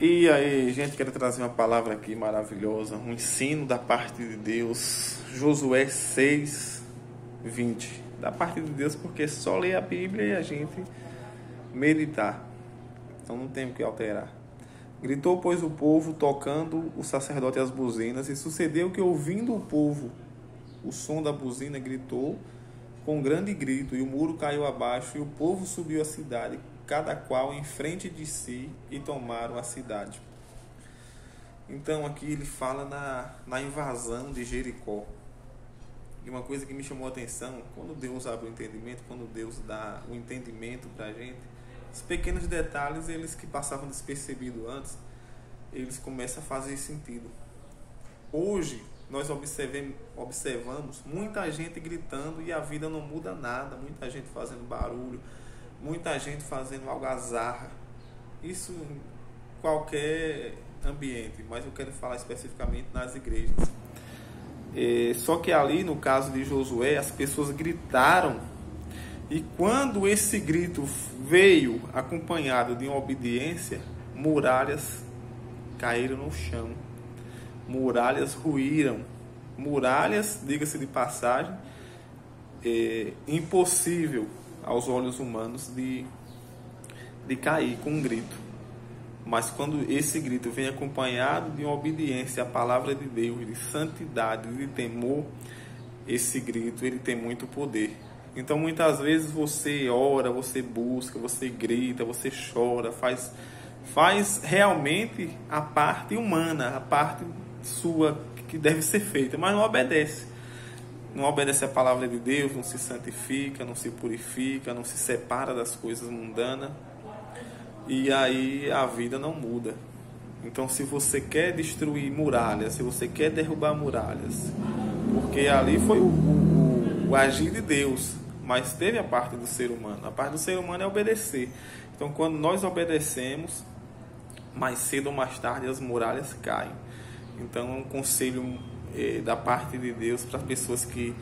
E aí, gente, quero trazer uma palavra aqui maravilhosa, um ensino da parte de Deus, Josué 6, 20. Da parte de Deus, porque só ler a Bíblia e a gente meditar. Então não tem o que alterar. Gritou, pois, o povo, tocando o sacerdote as buzinas, e sucedeu que, ouvindo o povo o som da buzina, gritou com um grande grito, e o muro caiu abaixo, e o povo subiu a cidade, cada qual em frente de si, e tomaram a cidade. Então aqui ele fala na, na invasão de Jericó. E uma coisa que me chamou a atenção, quando Deus abre o entendimento, quando Deus dá o entendimento para a gente, os pequenos detalhes, eles que passavam despercebido antes, eles começam a fazer sentido. Hoje, nós observamos muita gente gritando e a vida não muda nada, muita gente fazendo barulho, muita gente fazendo algazarra. Isso em qualquer ambiente, mas eu quero falar especificamente nas igrejas. É, só que ali, no caso de Josué, as pessoas gritaram, e quando esse grito veio acompanhado de uma obediência, muralhas caíram no chão, muralhas ruíram, muralhas, diga-se de passagem, é impossível aos olhos humanos de, de cair com um grito. Mas quando esse grito vem acompanhado de uma obediência à palavra de Deus, de santidade, de temor, esse grito ele tem muito poder. Então muitas vezes você ora, você busca, você grita, você chora, faz faz realmente a parte humana, a parte sua que deve ser feita, mas não obedece não obedece a palavra de Deus, não se santifica, não se purifica, não se separa das coisas mundanas. E aí a vida não muda. Então, se você quer destruir muralhas, se você quer derrubar muralhas, porque ali foi o, o, o agir de Deus, mas teve a parte do ser humano. A parte do ser humano é obedecer. Então, quando nós obedecemos, mais cedo ou mais tarde as muralhas caem. Então, um conselho é, da parte de Deus para pessoas que,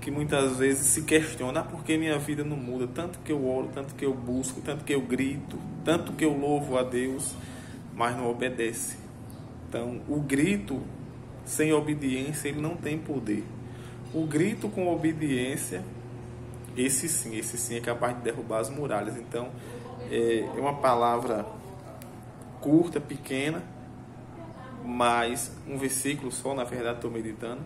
que muitas vezes se questionam: ah, por que minha vida não muda? Tanto que eu oro, tanto que eu busco, tanto que eu grito, tanto que eu louvo a Deus, mas não obedece. Então, o grito sem obediência ele não tem poder. O grito com obediência, esse sim, esse sim é capaz de derrubar as muralhas. Então, é, é uma palavra curta, pequena, mas um versículo só, na verdade estou meditando,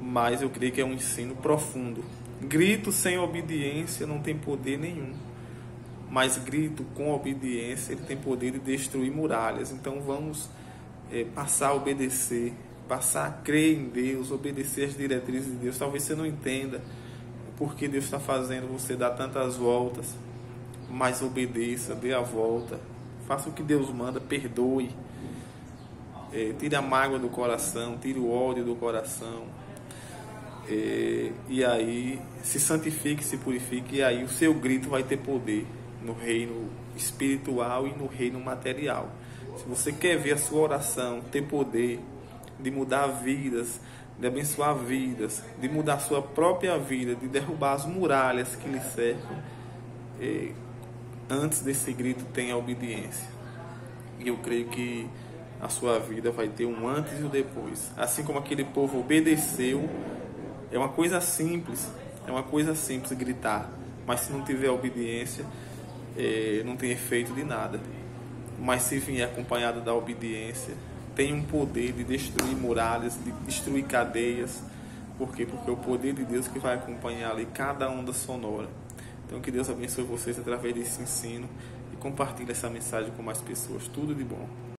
mas eu creio que é um ensino profundo. Grito sem obediência não tem poder nenhum, mas grito com obediência ele tem poder de destruir muralhas. Então vamos é, passar a obedecer, passar a crer em Deus, obedecer as diretrizes de Deus. Talvez você não entenda por que Deus está fazendo você dar tantas voltas, mas obedeça, dê a volta, faça o que Deus manda, perdoe é, tire a mágoa do coração, tire o ódio do coração. É, e aí se santifique, se purifique, e aí o seu grito vai ter poder no reino espiritual e no reino material. Se você quer ver a sua oração ter poder de mudar vidas, de abençoar vidas, de mudar a sua própria vida, de derrubar as muralhas que lhe cercam, é, antes desse grito tem a obediência. E eu creio que a sua vida vai ter um antes e um depois. Assim como aquele povo obedeceu, é uma coisa simples, é uma coisa simples gritar, mas se não tiver obediência, é, não tem efeito de nada. Mas se vier acompanhado da obediência, tem um poder de destruir muralhas, de destruir cadeias. Por quê? Porque é o poder de Deus que vai acompanhar ali cada onda sonora. Então que Deus abençoe vocês através desse ensino e compartilhe essa mensagem com mais pessoas. Tudo de bom.